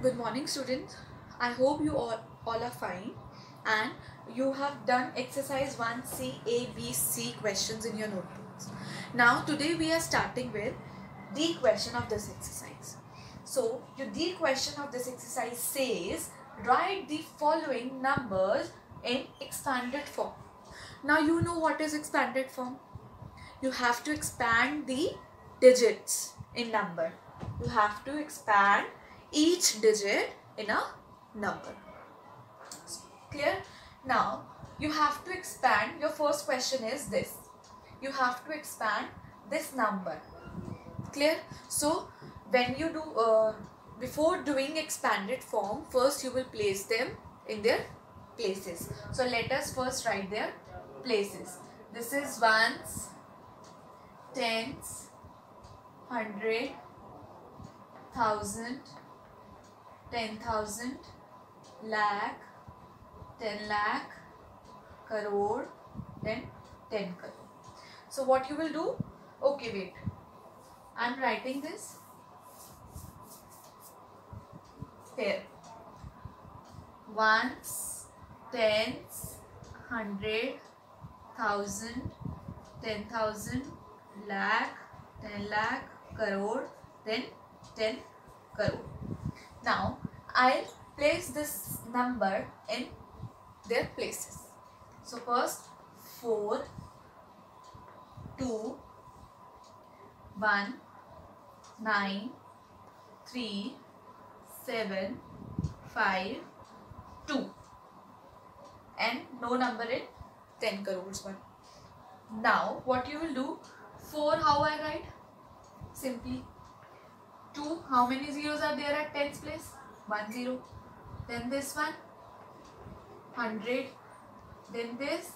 Good morning students. I hope you all, all are fine and you have done exercise 1C, A, B, C questions in your notebooks. Now today we are starting with D question of this exercise. So D question of this exercise says write the following numbers in expanded form. Now you know what is expanded form. You have to expand the digits in number. You have to expand each digit in a number. Clear? Now you have to expand. Your first question is this. You have to expand this number. Clear? So when you do uh, before doing expanded form, first you will place them in their places. So let us first write their places. This is ones, tens, hundred, thousand, ten thousand lakh ten lakh crore then ten crore so what you will do okay wait I am writing this one ten hundred thousand ten thousand lakh ten lakh crore then ten crore Now I'll place this number in their places. So first 4, 2, 1, 9, 3, 7, 5, 2 and no number in 10 crores one. Now what you will do 4 how I write? Simply 2 how many zeros are there at tens place? 1 0 then this one. 100 then this.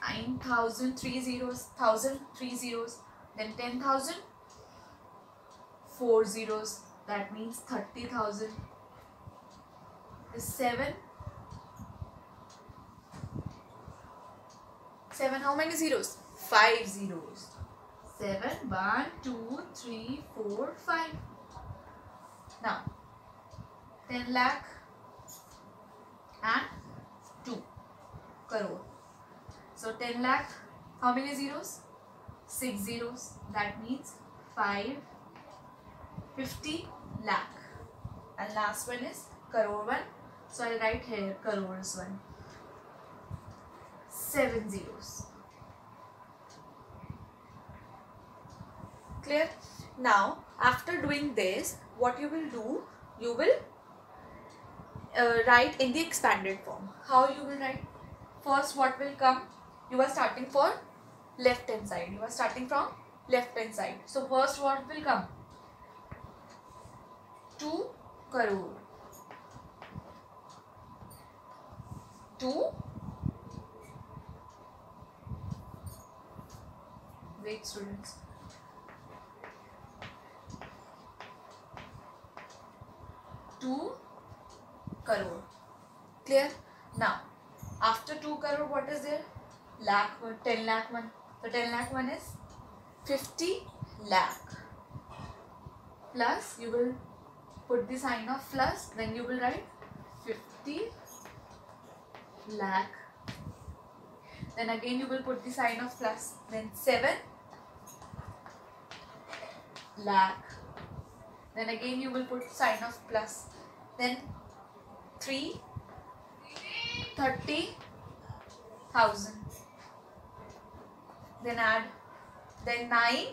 9000 3 zeros. 1000 3 zeros. Then 10000 4 zeros. That means 30000 this 7 7 how many zeros? 5 zeros 7 1 2 3 4 5 now 10 lakh and 2 crore. So 10 lakh, how many zeros? 6 zeros. That means 5, 50 lakh. And last one is crore 1. So I'll write here crores 1. 7 zeros. Clear? Now after doing this, what you will do? You will uh, write in the expanded form. How you will write? First what will come? You are starting for left hand side. You are starting from left hand side. So first what will come? 2 crore. 2 Wait students. Two crore. Clear? Now, after 2 crore, what is there? Lakh one, 10 lakh one. So 10 lakh one is 50 lakh. Plus, you will put the sign of plus, then you will write 50 lakh. Then again you will put the sign of plus, then 7 lakh. Then again you will put sign of plus. Then 3 30 thousand. Then add then 9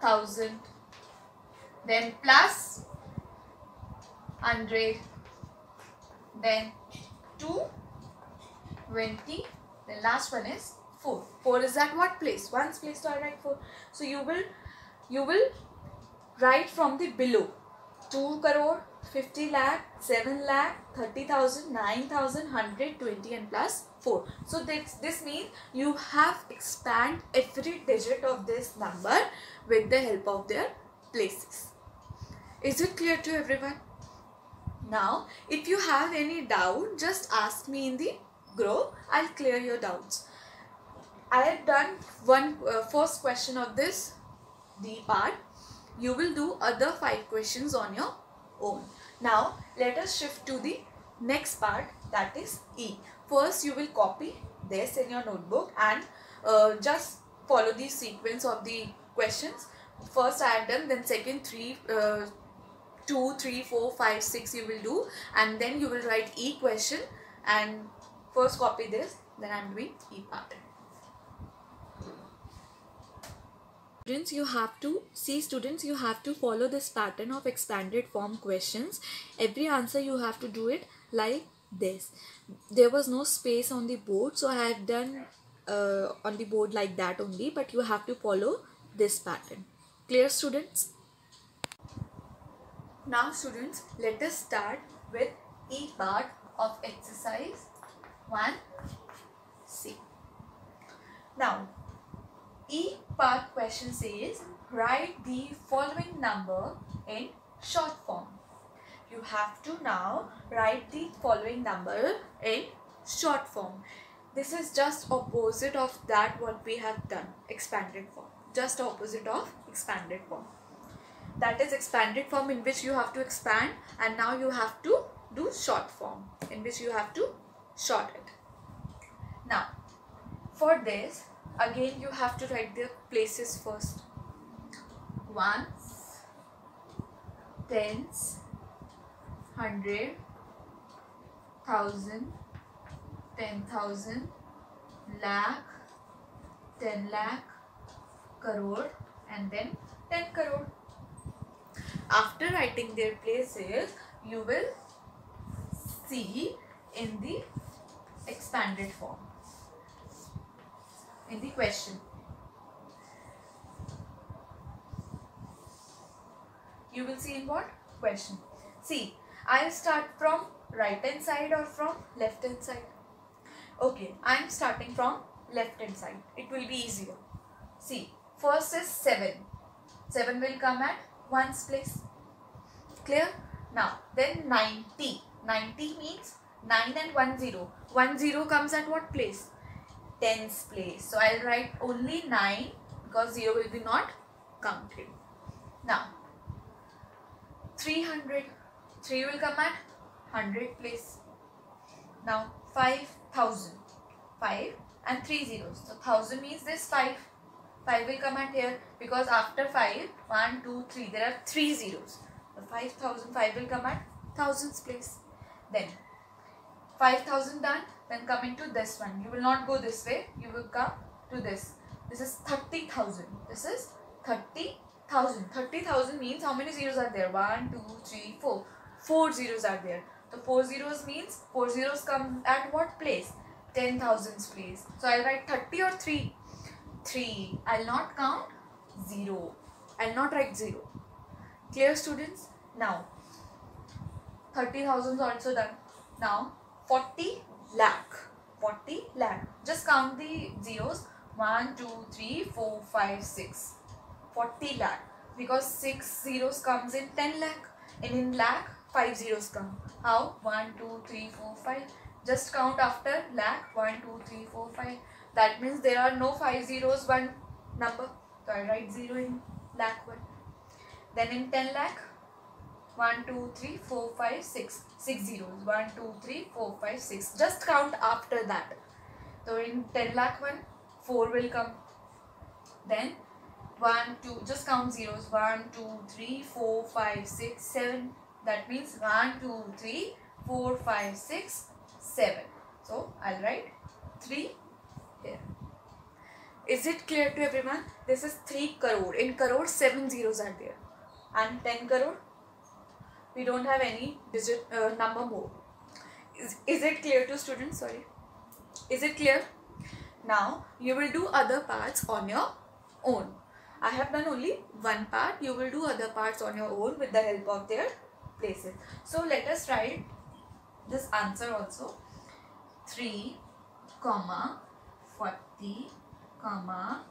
thousand. Then plus 100 then 2 20 then last one is 4 4 is at what place? One's place so i write 4 so you will you will write from the below. 2 crore 50 lakh, 7 lakh, 30,000, 9,000, 120 and plus 4. So this, this means you have expand every digit of this number with the help of their places. Is it clear to everyone? Now, if you have any doubt, just ask me in the group. I'll clear your doubts. I have done one uh, first question of this D part. You will do other five questions on your own. Now let us shift to the next part that is E. First you will copy this in your notebook and uh, just follow the sequence of the questions. First I have done then second three uh, 2, 3, 4, 5, 6 you will do and then you will write E question and first copy this then I am doing E pattern. Students, you have to see students, you have to follow this pattern of expanded form questions. Every answer you have to do it like this. There was no space on the board, so I have done uh, on the board like that only, but you have to follow this pattern. Clear students? Now students, let us start with E part of exercise 1C. Now, E part question says, write the following number in short form. You have to now write the following number in short form. This is just opposite of that what we have done, expanded form. Just opposite of expanded form that is expanded form in which you have to expand and now you have to do short form in which you have to short it. Now for this again you have to write the places first. Ones, tens, hundred, thousand, ten thousand, lakh, ten lakh, crore and then 10 crore after writing their places you will see in the expanded form in the question you will see in what question see i'll start from right hand side or from left hand side okay i'm starting from left hand side it will be easier see first is 7 7 will come at ones place. Clear? Now, then 90. 90 means 9 and 1 0. 1 0 comes at what place? Tens place. So, I'll write only 9 because 0 will be not counted. Now, 300. 3 will come at 100 place. Now, 5000. 5 and 3 zeros. So, 1000 means this 5. 5 will come at here because after 5, 1, 2, 3, there are 3 zeros. The 5005 will come at thousands place. Then 5000 done, then coming to this one. You will not go this way, you will come to this. This is 30,000. This is 30,000. 30,000 means how many zeros are there? 1, 2, 3, 4. 4 zeros are there. The 4 zeros means 4 zeros come at what place? 10,000's place. So I'll write 30 or 3. 3. I'll not count 0. I'll not write 0. Clear students? Now, 30,000 is also done. Now, 40 lakh. 40 lakh. Just count the zeros. 1, 2, 3, 4, 5, 6. 40 lakh. Because 6 zeros comes in 10 lakh. And in lakh, 5 zeros come. How? 1, 2, 3, 4, 5. Just count after lakh. 1, 2, 3, 4, 5. That means there are no 5 zeros, one number. So I write 0 in lakh 1. Then in 10 lakh, 1, 2, 3, 4, 5, 6. 6 zeros. 1, 2, 3, 4, 5, 6. Just count after that. So in 10 lakh 1, 4 will come. Then 1, 2, just count zeros. 1, 2, 3, 4, 5, 6, 7. That means 1, 2, 3, 4, 5, 6, 7. So I'll write 3 here. Is it clear to everyone? This is 3 crore. In crore, 7 zeros are there. And 10 crore, we don't have any digit uh, number more. Is, is it clear to students? Sorry. Is it clear? Now, you will do other parts on your own. I have done only one part. You will do other parts on your own with the help of their places. So, let us write this answer also. 3 comma 40 comma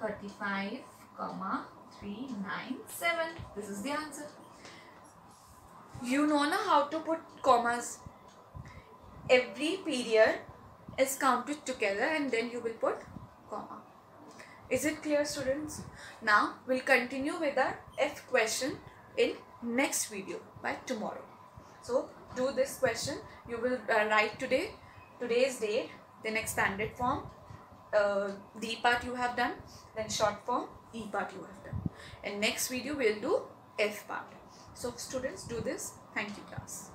35 comma 397 this is the answer you know now how to put commas every period is counted together and then you will put comma is it clear students now we'll continue with our f question in next video by tomorrow. So do this question. You will uh, write today, today's date, then expanded form, uh, D part you have done, then short form, E part you have done. And next video we'll do F part. So students do this. Thank you class.